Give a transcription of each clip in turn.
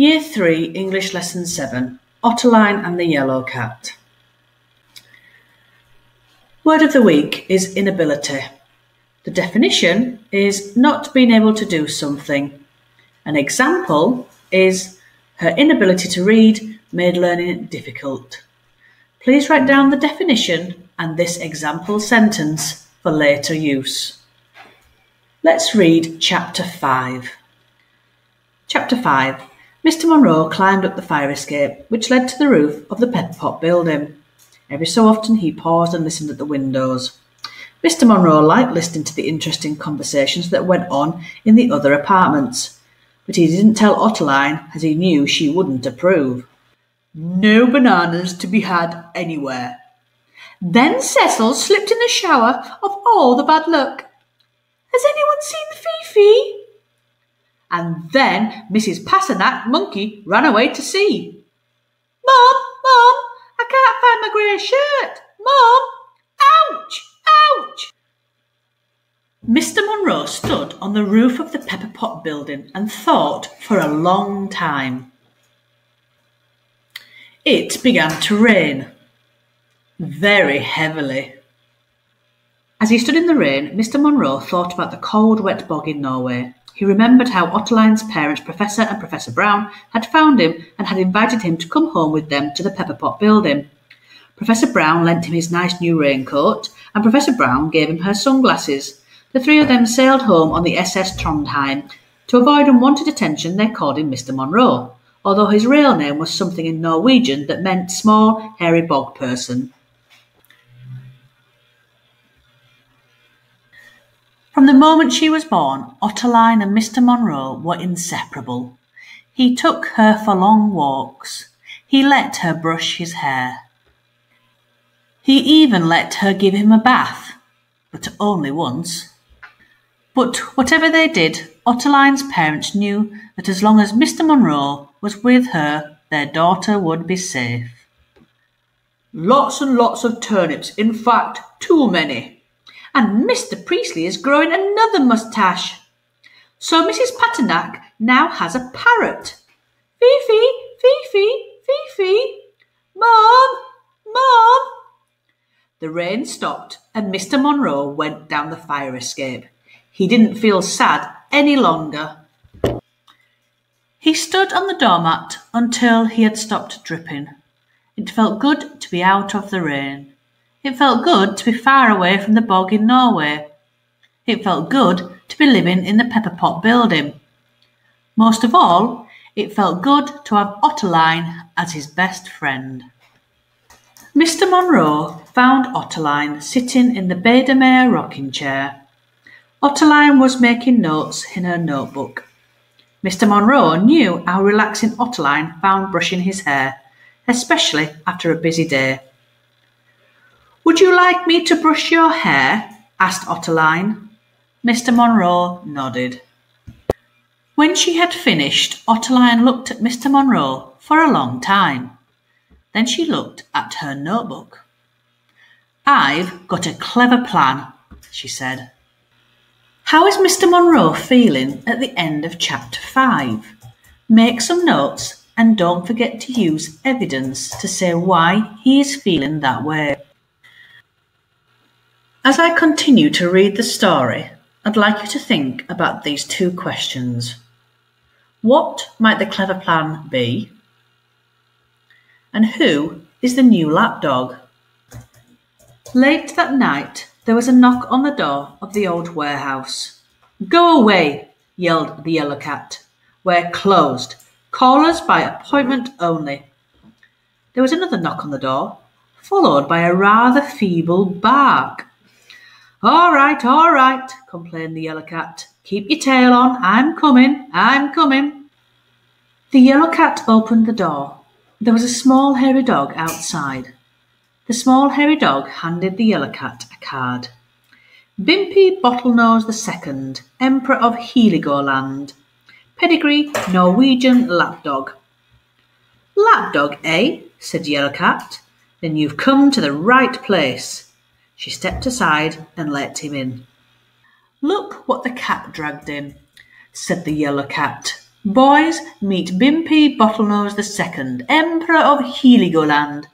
Year 3, English Lesson 7 Ottoline and the Yellow Cat. Word of the week is inability. The definition is not being able to do something. An example is her inability to read made learning difficult. Please write down the definition and this example sentence for later use. Let's read Chapter 5. Chapter 5 Mr. Munroe climbed up the fire escape, which led to the roof of the Pepperpot building. Every so often he paused and listened at the windows. Mr. Munroe liked listening to the interesting conversations that went on in the other apartments, but he didn't tell Ottoline as he knew she wouldn't approve. No bananas to be had anywhere. Then Cecil slipped in the shower of all the bad luck. Has anyone seen Fifi? And then Mrs. Pasternak Monkey ran away to sea. Mom, Mom, I can't find my grey shirt. Mom, ouch, ouch. Mr. Munroe stood on the roof of the Pepperpot building and thought for a long time. It began to rain. Very heavily. As he stood in the rain, Mr. Munroe thought about the cold, wet bog in Norway. He remembered how Ottoline's parents, Professor and Professor Brown, had found him and had invited him to come home with them to the Pepperpot building. Professor Brown lent him his nice new raincoat, and Professor Brown gave him her sunglasses. The three of them sailed home on the SS Trondheim. To avoid unwanted attention, they called him Mr. Munroe, although his real name was something in Norwegian that meant small, hairy bog person. From the moment she was born, Ottoline and Mr. Munroe were inseparable. He took her for long walks. He let her brush his hair. He even let her give him a bath, but only once. But whatever they did, Ottoline's parents knew that as long as Mr. Munroe was with her, their daughter would be safe. Lots and lots of turnips, in fact, too many, and Mr. Priestley is growing another moustache. So Mrs. Pasternak now has a parrot. Fifi, Fifi, Fifi. Mom, Mom. The rain stopped and Mr. Munroe went down the fire escape. He didn't feel sad any longer. He stood on the doormat until he had stopped dripping. It felt good to be out of the rain. It felt good to be far away from the bog in Norway. It felt good to be living in the Pepperpot building. Most of all, it felt good to have Ottoline as his best friend. Mr. Munroe found Ottoline sitting in the Biedermeier rocking chair. Ottoline was making notes in her notebook. Mr. Munroe knew how relaxing Ottoline found brushing his hair, especially after a busy day. Would you like me to brush your hair? asked Ottoline. Mr. Munroe nodded. When she had finished, Ottoline looked at Mr. Munroe for a long time. Then she looked at her notebook. I've got a clever plan, she said. How is Mr. Munroe feeling at the end of chapter 5? Make some notes and don't forget to use evidence to say why he is feeling that way. As I continue to read the story, I'd like you to think about these two questions. What might the clever plan be? And who is the new lapdog? Late that night, there was a knock on the door of the old warehouse. Go away, yelled the yellow cat. We're closed. Callers by appointment only. There was another knock on the door, followed by a rather feeble bark. All right, all right, complained the yellow cat. Keep your tail on. I'm coming, I'm coming. The yellow cat opened the door. There was a small hairy dog outside. The small hairy dog handed the yellow cat a card. Bimpy Bottlenose the Second, Emperor of Heligoland. Pedigree Norwegian Lapdog. Lapdog, eh? said Yellow Cat. Then you've come to the right place. She stepped aside and let him in. Look what the cat dragged in, said the yellow cat. Boys, meet Bimpy Bottlenose II, Emperor of Heligoland.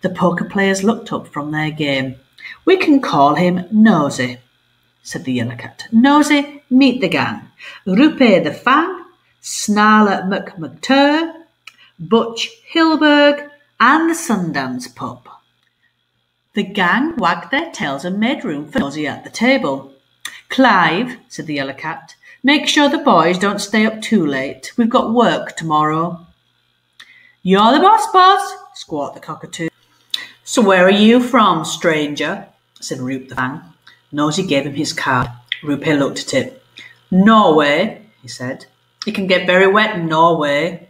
The poker players looked up from their game. We can call him Nosy, said the Yellow Cat. Nosy, meet the gang. Rupe the Fang, Snarler McMcTur, Butch Hilberg, and the Sundance Pup. The gang wagged their tails and made room for Nosy at the table. Clive, said the Yellow Cat, make sure the boys don't stay up too late. We've got work tomorrow. You're the boss, boss, squawked the cockatoo. So where are you from, stranger? said Rupe the Fang. Nosy gave him his card. Rupe looked at it. Norway, he said. It can get very wet in Norway.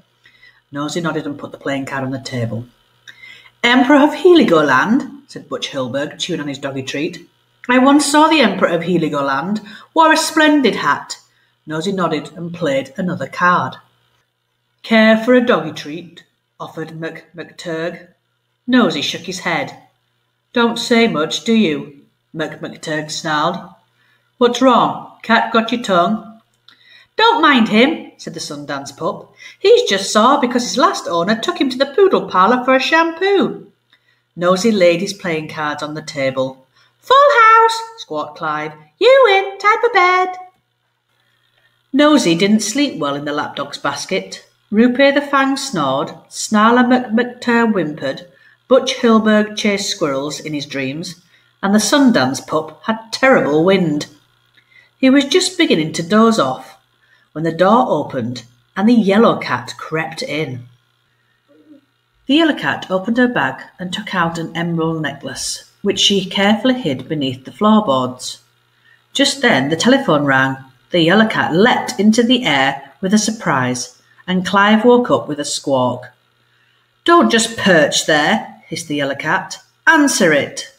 Nosy nodded and put the playing card on the table. Emperor of Heligoland, said Butch Hilberg, chewing on his doggy treat. I once saw the Emperor of Heligoland, wore a splendid hat. Nosy nodded and played another card. Care for a doggy treat? offered Mc McTurg. Nosy shook his head. Don't say much, do you? Mc McTurg snarled. What's wrong? Cat got your tongue? Don't mind him, said the Sundance pup. He's just sore because his last owner took him to the poodle parlour for a shampoo. Nosy ladies playing cards on the table. Full house, squawked Clive. You win, type of bed. Nosy didn't sleep well in the lapdog's basket. Rupe the Fang snored, Snarler McMcTur whimpered, Butch Hilberg chased squirrels in his dreams, and the Sundance pup had terrible wind. He was just beginning to doze off when the door opened and the yellow cat crept in. The yellow cat opened her bag and took out an emerald necklace, which she carefully hid beneath the floorboards. Just then the telephone rang. The yellow cat leapt into the air with a surprise, and Clive woke up with a squawk. Don't just perch there, hissed the yellow cat. Answer it.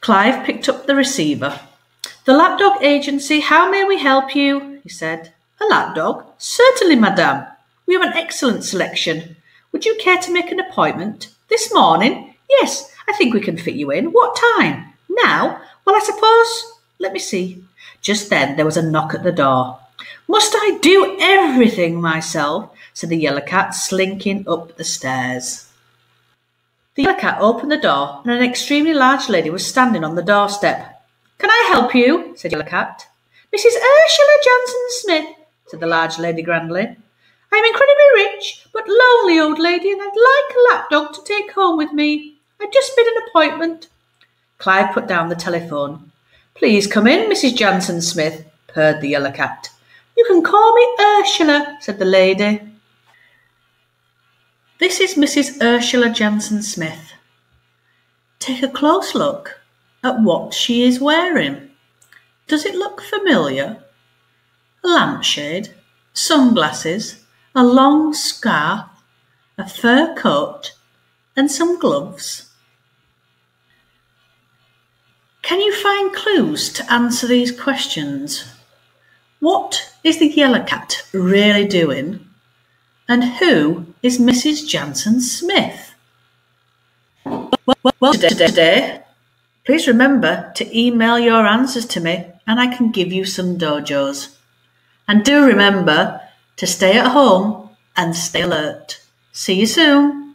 Clive picked up the receiver. The lapdog agency, how may we help you? he said. A lapdog? Certainly, madame. We have an excellent selection. Would you care to make an appointment? This morning? Yes, I think we can fit you in. What time? Now? Well, I suppose. Let me see. Just then there was a knock at the door. Must I do everything myself? said the yellow cat, slinking up the stairs. The yellow cat opened the door, and an extremely large lady was standing on the doorstep. Can I help you? said Yellow Cat. Mrs. Ursula Jansen Smith, said the large lady grandly. I am incredibly rich, and I'd like a lapdog to take home with me. I've just made an appointment. Clive put down the telephone. Please come in, Mrs. Jansen Smith, purred the yellow cat. You can call me Ursula, said the lady. This is Mrs. Ursula Jansen Smith. Take a close look at what she is wearing. Does it look familiar? A lampshade, sunglasses, a long scarf, a fur coat, and some gloves. Can you find clues to answer these questions? What is the yellow cat really doing? And who is Mrs. Jansen Smith? Well, well, today, today, please remember to email your answers to me and I can give you some dojos. And do remember to stay at home and stay alert. See you soon.